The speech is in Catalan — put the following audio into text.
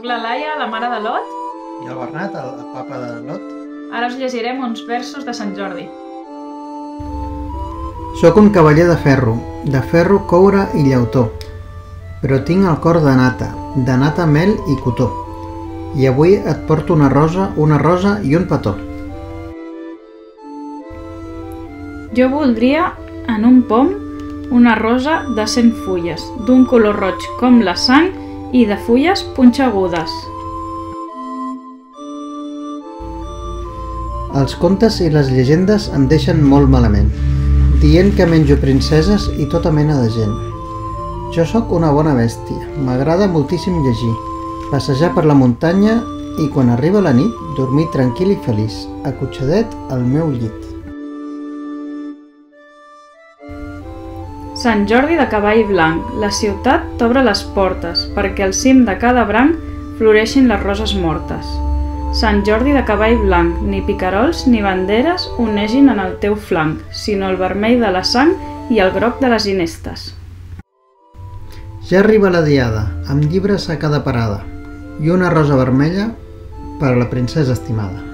sóc la Laia, la mare de Lot. I el Bernat, el, el papa de Lot. Ara us llegirem uns versos de Sant Jordi. Sóc un cavaller de ferro, de ferro, coure i llautó, però tinc el cor de nata, de nata, mel i cotó. I avui et porto una rosa, una rosa i un petó. Jo voldria, en un pom, una rosa de cent fulles, d'un color roig com la sang i de fulles punxegudes. Els contes i les llegendes em deixen molt malament, dient que menjo princeses i tota mena de gent. Jo sóc una bona bèstia, m'agrada moltíssim llegir, passejar per la muntanya i quan arriba la nit dormir tranquil i feliç, acotxadet al meu llit. Sant Jordi de cavall blanc, la ciutat t'obre les portes perquè al cim de cada branc floreixin les roses mortes. Sant Jordi de cavall blanc, ni picarols ni banderes unegin en el teu flanc, sinó el vermell de la sang i el groc de les inestes. Ja arriba la diada, amb llibres a cada parada, i una rosa vermella per a la princesa estimada.